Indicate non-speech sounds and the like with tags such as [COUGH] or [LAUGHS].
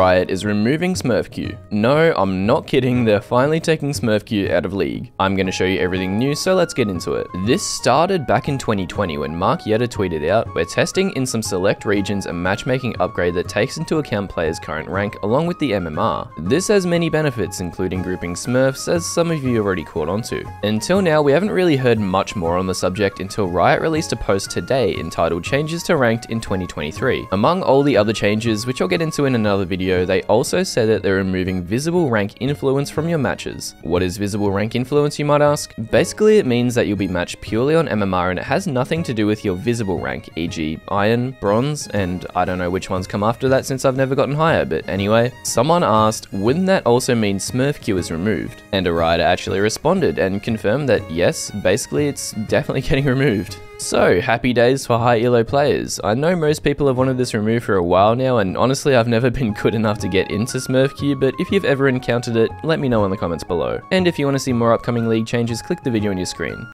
Riot is removing Smurf Queue. No, I'm not kidding, they're finally taking Smurf Queue out of League. I'm going to show you everything new, so let's get into it. This started back in 2020 when Mark Yetter tweeted out, We're testing in some select regions a matchmaking upgrade that takes into account players' current rank along with the MMR. This has many benefits, including grouping Smurfs, as some of you already caught onto. Until now, we haven't really heard much more on the subject until Riot released a post today entitled Changes to Ranked in 2023. Among all the other changes, which I'll get into in another video, they also said that they're removing visible rank influence from your matches. What is visible rank influence, you might ask? Basically, it means that you'll be matched purely on MMR and it has nothing to do with your visible rank, e.g. Iron, Bronze, and I don't know which ones come after that since I've never gotten higher, but anyway. Someone asked, wouldn't that also mean Smurf Queue is removed? And a Rioter actually responded and confirmed that yes, basically it's definitely [LAUGHS] getting removed. So, happy days for high elo players. I know most people have wanted this removed for a while now, and honestly I've never [LAUGHS] been good enough to get into Smurf Queue, but if you've ever encountered it, let me know in the comments below. And if you want to see more upcoming league changes, click the video on your screen.